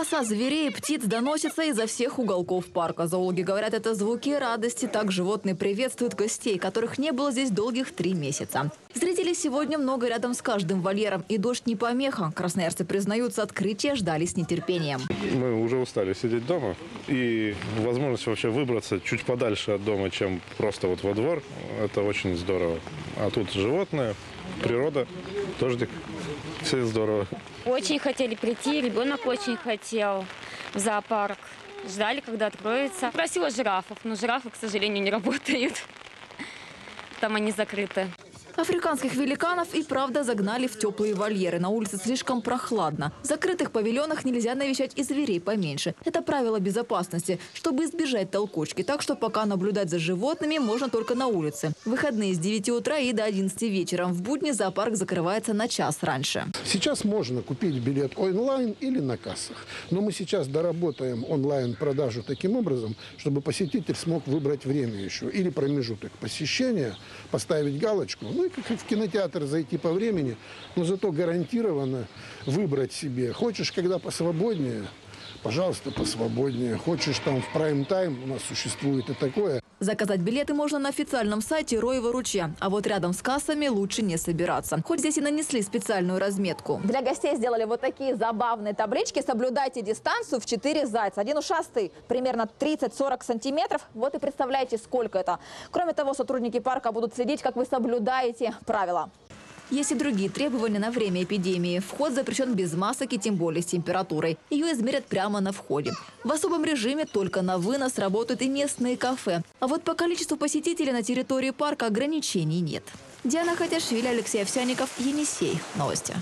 Голоса зверей и птиц доносятся изо всех уголков парка. Зоологи говорят, это звуки радости. Так животные приветствуют гостей, которых не было здесь долгих три месяца. Зрителей сегодня много рядом с каждым вольером. И дождь не помеха. Красноярцы признаются, открытия ждали с нетерпением. Мы уже устали сидеть дома. И возможность вообще выбраться чуть подальше от дома, чем просто вот во двор, это очень здорово. А тут животные, природа, дождик. Все здорово. Очень хотели прийти, ребенок очень хотел в зоопарк. Ждали, когда откроется. Просила жирафов, но жирафы, к сожалению, не работают. Там они закрыты. Африканских великанов и правда загнали в теплые вольеры. На улице слишком прохладно. В закрытых павильонах нельзя навещать и зверей поменьше. Это правило безопасности, чтобы избежать толкучки. Так что пока наблюдать за животными можно только на улице. Выходные с 9 утра и до 11 вечера. В будни зоопарк закрывается на час раньше. Сейчас можно купить билет онлайн или на кассах. Но мы сейчас доработаем онлайн-продажу таким образом, чтобы посетитель смог выбрать время еще или промежуток посещения, поставить галочку, ну и в кинотеатр зайти по времени, но зато гарантированно выбрать себе. Хочешь, когда посвободнее, пожалуйста, посвободнее. Хочешь там в прайм-тайм, у нас существует и такое. Заказать билеты можно на официальном сайте Роева ручья. А вот рядом с кассами лучше не собираться. Хоть здесь и нанесли специальную разметку. Для гостей сделали вот такие забавные таблички. Соблюдайте дистанцию в 4 зайца. Один ушастый примерно 30-40 сантиметров. Вот и представляете, сколько это. Кроме того, сотрудники парка будут следить, как вы соблюдаете правила. Есть и другие требования на время эпидемии. Вход запрещен без масок и тем более с температурой. Ее измерят прямо на входе. В особом режиме только на вынос работают и местные кафе. А вот по количеству посетителей на территории парка ограничений нет. Диана Хатяшвили, Алексей Овсяников, Енисей. Новости.